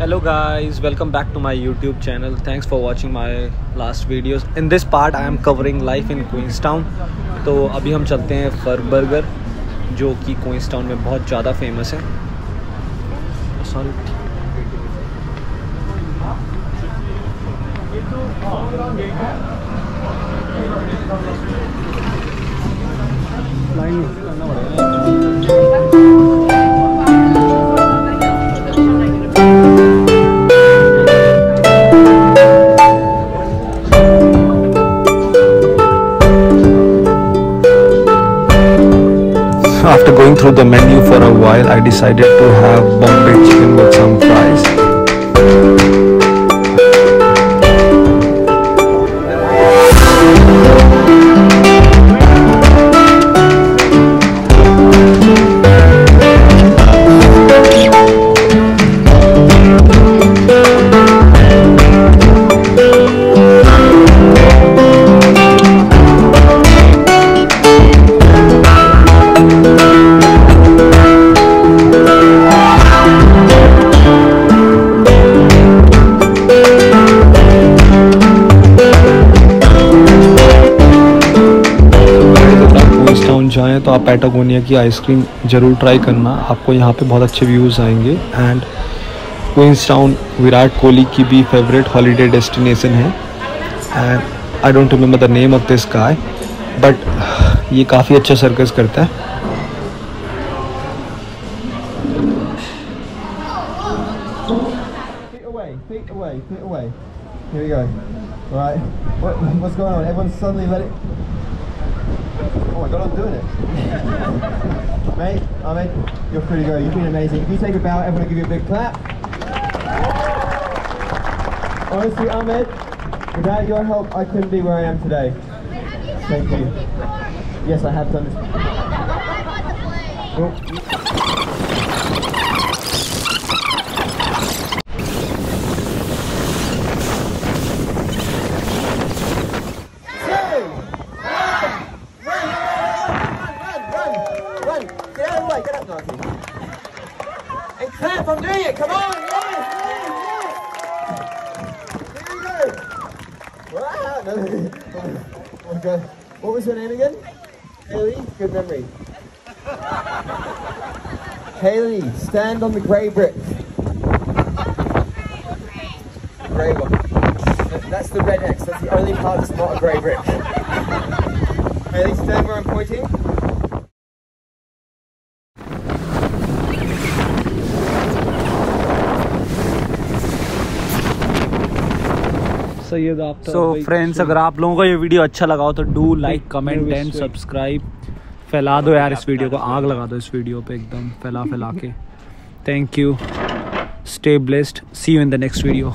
Hello guys welcome back to my YouTube channel thanks for watching my last videos in this part I am covering life in Queenstown तो अभी हम चलते हैं फर burger जो कि Queenstown में बहुत ज़्यादा फ़ेमस है। After going through the menu for a while, I decided to have Bombay तो आप पैटागोनिया की आइसक्रीम ज़रूर ट्राई करना आपको यहाँ पे बहुत अच्छे व्यूज़ आएँगे and Queenstown Virat Kohli की भी फेवरेट हॉलीडे डेस्टिनेशन है and I don't remember the name of this guy but ये काफ़ी अच्छा सर्कस करता है. Here we go. Right. What, what's going on? Everyone's suddenly let it. My god, I'm doing it. Mate, Ahmed, you're free to go. You've been amazing. If you take a bow, everyone will give you a big clap. Honestly, Ahmed, without your help, I couldn't be where I am today. Thank you. Yes, I have done this. Oh. Get out of the way! Get up, Nike! And clap! I'm doing it! Come on! Yes! Yes! Here we go! Wow! What was her name again? Haley? Good memory. Haley, stand on the grey brick. Grey one. That's the red X. That's the only part that's not a grey brick. Haley, stand where I'm pointing. Syed आप so friends अगर आप लोगों को ये video अच्छा लगा हो तो do like comment and subscribe फैला दो यार इस वीडियो को आग लगा दो इस वीडियो पे एकदम फैला फैला के। Thank you stay blessed see you in the next video